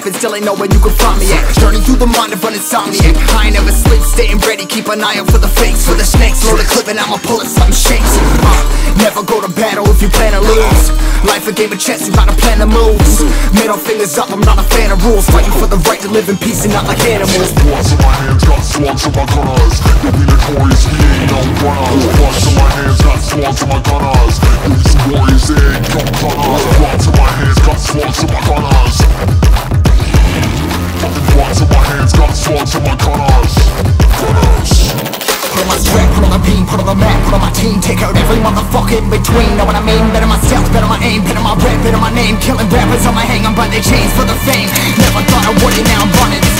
And still ain't know where you can find me at. Journey through the mind of an insomniac I ain't never sleep, staying ready, keep an eye out for the fakes For the snakes, load the clip and I'ma pull it, something shakes. Uh, Never go to battle if you plan to lose. Life a game of chess, you gotta plan the moves Middle fingers up, I'm not a fan of rules. Fighting for the right to live in peace and not like animals. Bloods in my hands, got slugs in my gunners. Yo, we notorious, we ain't no runners. Bloods in my hands, got slugs in my gunners on Take out every motherfucker in between, know what I mean? Better myself, better my aim, better my rap, better my name. Killing rappers on my hang, I'm by their chains for the fame. Never thought I would it, now I'm running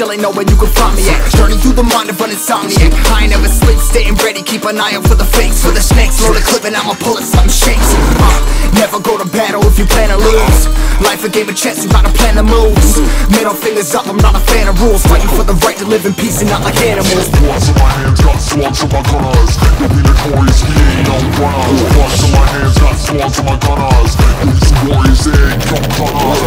still ain't know where you can find me at. Journey through the mind of an insomniac. I ain't never sleep, staying ready, keep an eye out for the fakes For the snakes, load the clip and I'ma pull it, something shakes. Uh, Never go to battle if you plan to lose. Life a game of chess, you gotta plan the moves Middle fingers up, I'm not a fan of rules. Fighting for the right to live in peace and not like animals. Bloods in my hands, got slugs in my gunners You'll be notorious, we ain't no runners. Bloods in my hands, got slugs in my gunners You'll warriors, they ain't no gunners